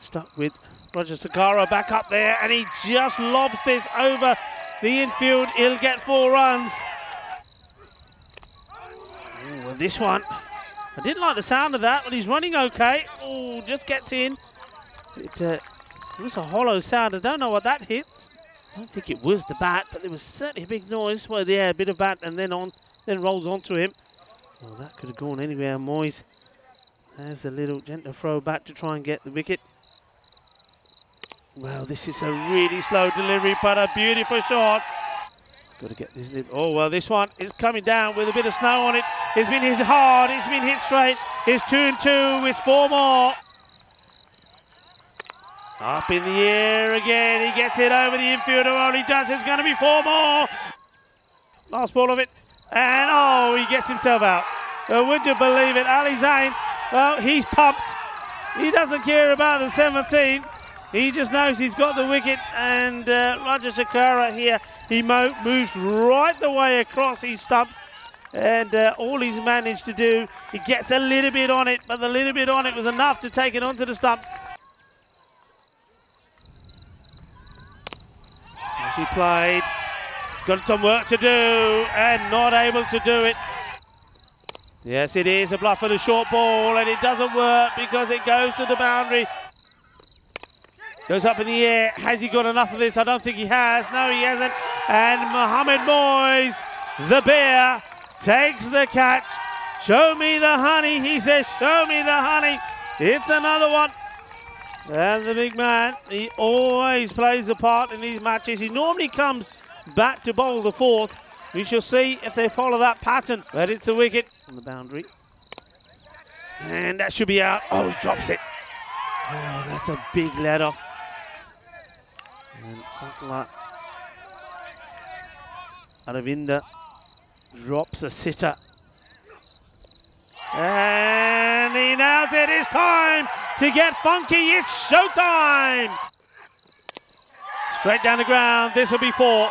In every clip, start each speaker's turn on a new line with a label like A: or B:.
A: stuck with Roger Sakara back up there, and he just lobs this over the infield. He'll get four runs. Ooh, and this one, I didn't like the sound of that, but he's running okay. Oh, just gets in. It, uh, it was a hollow sound. I don't know what that hits. I don't think it was the bat, but there was certainly a big noise. Well, yeah, a bit of bat, and then on, then rolls onto him. Well, that could have gone anywhere, Moyes. There's a little gentle throw back to try and get the wicket. Well, this is a really slow delivery, but a beautiful shot. Got to get this. Oh well, this one is coming down with a bit of snow on it. It's been hit hard. It's been hit straight. It's two and two with four more. Up in the air again. He gets it over the infielder. He does is going to be four more. Last ball of it. And oh, he gets himself out. Uh, would you believe it? Ali Zain, well, he's pumped. He doesn't care about the 17. He just knows he's got the wicket. And uh, Roger Sakara here, he mo- moves right the way across his stumps. And uh, all he's managed to do, he gets a little bit on it, but the little bit on it was enough to take it onto the stumps. As he played, he's got some work to do and not able to do it. Yes, it is a bluff for the short ball, and it doesn't work because it goes to the boundary. Goes up in the air. Has he got enough of this? I don't think he has. No, he hasn't. And Mohamed Moyes, the bear, takes the catch. Show me the honey. He says, Show me the honey. It's another one. And the big man, he always plays the part in these matches. He normally comes back to bowl the fourth. We shall see if they follow that pattern. But it's a wicket on the boundary. And that should be out. Oh, he drops it. Oh, that's a big let off. And something like Aravinda drops a sitter. And he it. It's time to get funky. It's showtime. Straight down the ground. This will be four.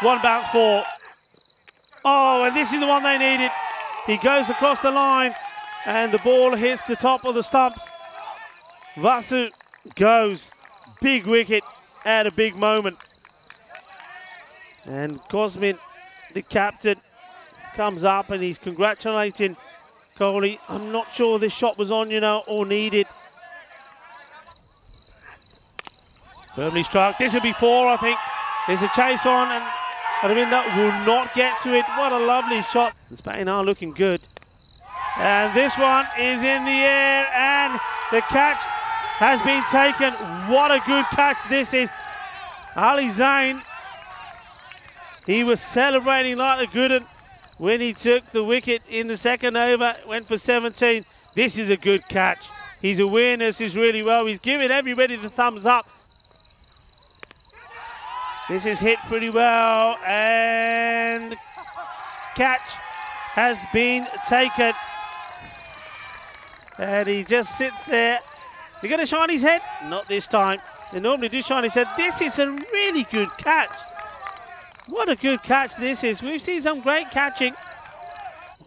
A: One bounce four. Oh, and this is the one they needed. He goes across the line, and the ball hits the top of the stumps. Vasu goes. Big wicket at a big moment. And Cosmin, the captain, comes up and he's congratulating Kohli. I'm not sure this shot was on, you know, or needed. Firmly struck. This will be four, I think. There's a chase on, and Aravinda will not get to it. What a lovely shot. Spain are looking good. And this one is in the air, and the catch has been taken. What a good catch this is. Ali Zain, he was celebrating like a good one when he took the wicket in the second over, went for 17. This is a good catch. His awareness is really well. He's giving everybody the thumbs up. This is hit pretty well, and catch has been taken. And he just sits there. They're going to shine his head? Not this time. They normally do shine his head. This is a really good catch. What a good catch this is. We've seen some great catching.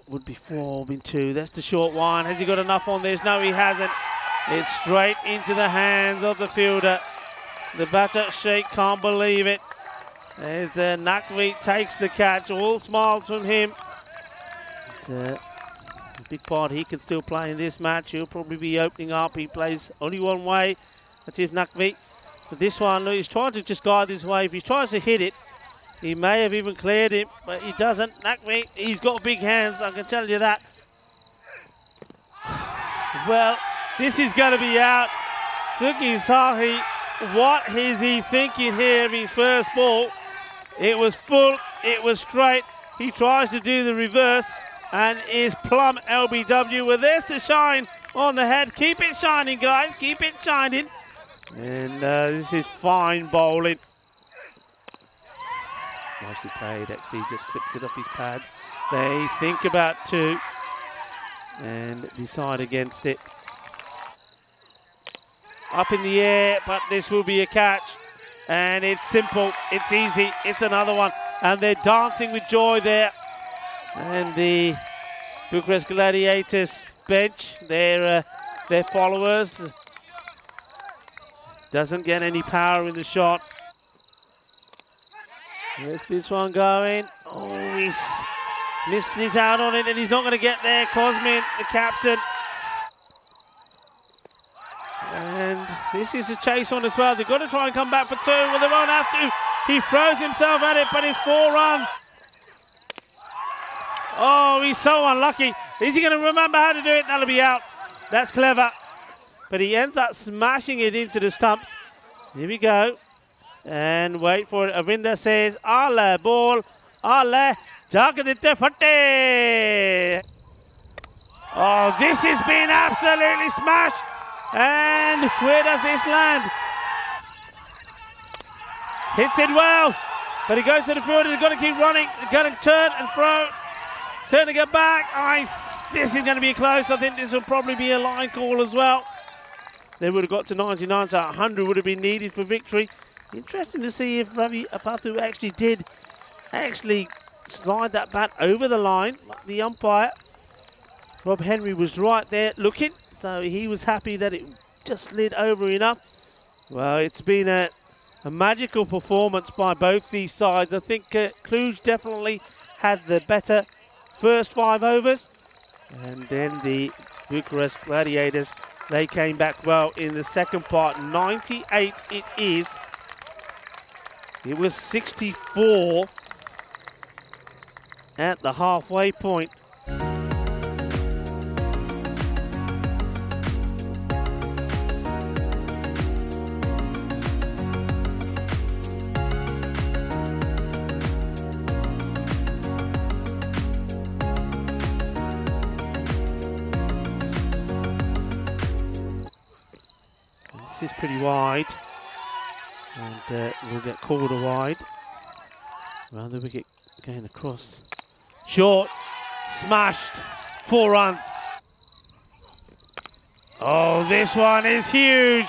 A: Would be four, been two. That's the short one. Has he got enough on this? No, he hasn't. It's straight into the hands of the fielder. The batter Sheikh can't believe it. There's uh, Naqvi takes the catch. All smiles from him. But, uh, big part he can still play in this match. He'll probably be opening up. He plays only one way. That's if Naqvi. But this one, he's trying to just guide his way. If he tries to hit it, he may have even cleared him, but he doesn't. Naqvi, he's got big hands, I can tell you that. Well, this is going to be out. Suki Sahi, what is he thinking here of his first ball? It was full, it was straight. He tries to do the reverse and is plumb LBW. with this to shine on the head. Keep it shining, guys. Keep it shining. And uh, this is fine bowling. Nicely played, actually, just clips it off his pads. They think about two and decide against it. Up in the air, but this will be a catch. And it's simple, it's easy, it's another one. And they're dancing with joy there. And the Bucharest Gladiators bench, their, uh, their followers, Doesn't get any power in the shot. Where's this one going? Oh, he's missed his out on it and he's not going to get there. Cosmin, the captain. And this is a chase on as well. They've got to try and come back for two. Well, they won't have to. He throws himself at it, but it's four runs. Oh, he's so unlucky. Is he going to remember how to do it? That'll be out. That's clever. But he ends up smashing it into the stumps. Here we go. And wait for it. Avinda says, Ale, ball. Ale, Jagaditte Fatte. Oh, this has been absolutely smashed. And where does this land? Hits it well. But he goes to the field and he's got to keep running. He's going to turn and throw. Turn to get back. I, this is going to be close. I think this will probably be a line call as well. They would have got to 99, so 100 would have been needed for victory. Interesting to see if Ravi Apathu actually did actually slide that bat over the line, the umpire. Rob Henry was right there looking, so he was happy that it just slid over enough. Well, it's been a, a magical performance by both these sides. I think uh, Cluj definitely had the better first five overs, and then the Bucharest Gladiators, they came back well in the second part. 98 it is. It was 64 at the halfway point. Pretty wide and uh, will get called a wide. Around the wicket going across. Short, smashed, four runs. Oh, this one is huge.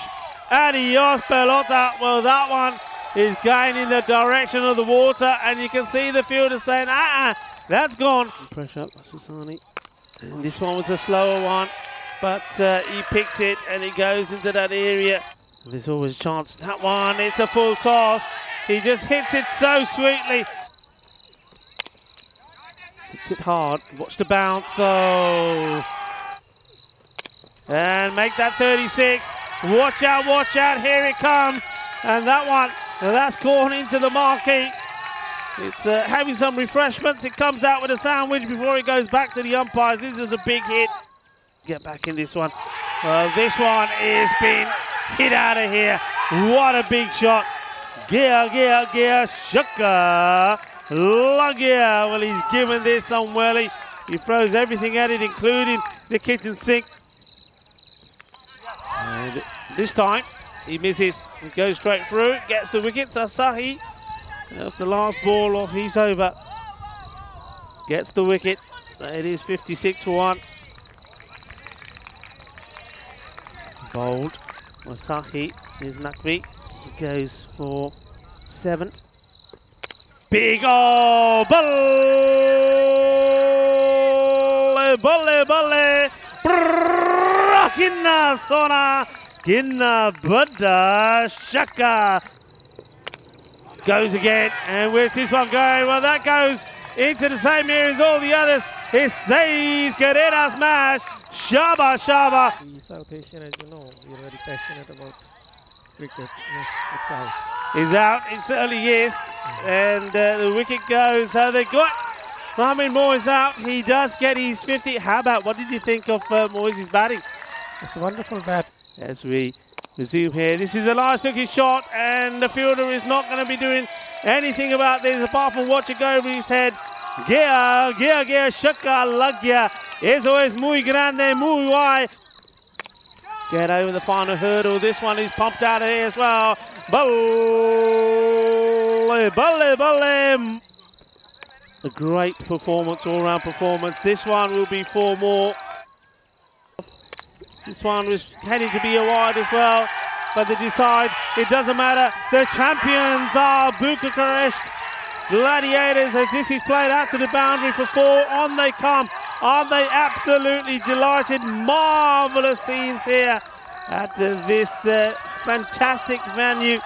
A: Adios, pelota. Well, that one is going in the direction of the water, and you can see the fielder saying, ah, that's gone. Pressure up. And this one was a slower one, but uh, he picked it, and it goes into that area. There's always a chance. That one, it's a full toss. He just hits it so sweetly. Hits it hard. Watch the bounce. Oh. And make that 36. Watch out, watch out. Here it comes. And that one, that's gone into the marquee. It's uh, having some refreshments. It comes out with a sandwich before it goes back to the umpires. This is a big hit. Get back in this one. Well, this one is being hit out of here. What a big shot. Gear, gear, gear, Shaka. Lagia. Well, he's given this on Welly. He throws everything at it, including the kitchen sink. And this time, he misses. He goes straight through, gets the wicket. Asahi, the last ball off he's over, gets the wicket. It is 56 for one. Bold. Wasahi is Naqvi. He goes for seven. Big oh, balle, balle, balle, kinna sona, kinna bada shaka. Goes again, and where's this one going? Well, that goes into the same area as all the others. It says Carrera smash. Shaba Shaba.
B: The South Asian, as you know, we're very passionate about cricket. Yes, it's out.
A: He's out. It certainly is. And uh, the wicket goes. So they got Mohamed Moyes out. He does get his 50. How about what did you think of uh, Moyes' batting?
B: It's a wonderful bat.
A: As we resume here, this is a nice looking shot, and the fielder is not going to be doing anything about this apart from watch it go over his head. Gea, Gea, Gea, Shaka, Lagya. Eso es muy grande, muy wide. Get over the final hurdle. This one is pumped out of here as well. Balle, balle, balle. A great performance, all round performance. This one will be four more. This one was heading to be a wide as well, but they decide it doesn't matter. The champions are Bucharest Gladiators. As this is played out to the boundary for four, on they come. Aren't they absolutely delighted? Marvellous scenes here at this uh, fantastic venue